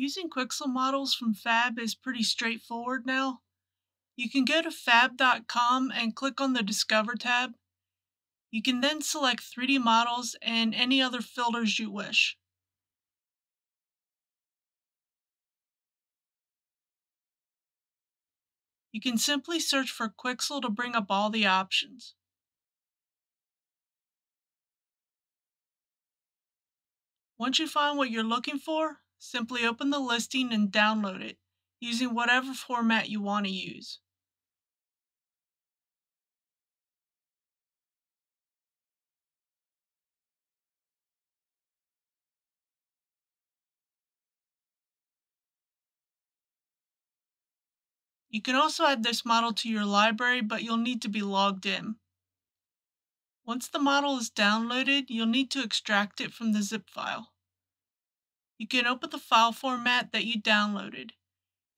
Using Quixel models from Fab is pretty straightforward now. You can go to fab.com and click on the Discover tab. You can then select 3D models and any other filters you wish. You can simply search for Quixel to bring up all the options. Once you find what you're looking for, simply open the listing and download it, using whatever format you want to use. You can also add this model to your library, but you'll need to be logged in. Once the model is downloaded, you'll need to extract it from the zip file. You can open the file format that you downloaded.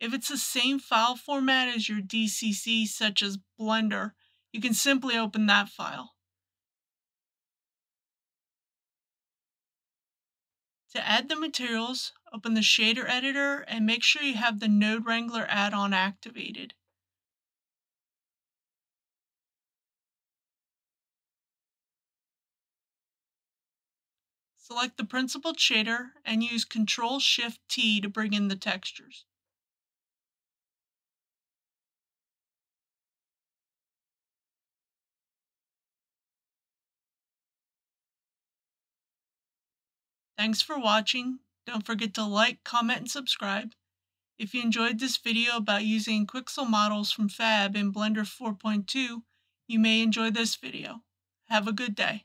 If it's the same file format as your DCC, such as Blender, you can simply open that file. To add the materials, open the shader editor and make sure you have the Node Wrangler add-on activated. Select the principal shader and use Ctrl-Shift-T to bring in the textures. Thanks for watching. Don't forget to like, comment, and subscribe. If you enjoyed this video about using Quixel models from Fab in Blender 4.2, you may enjoy this video. Have a good day.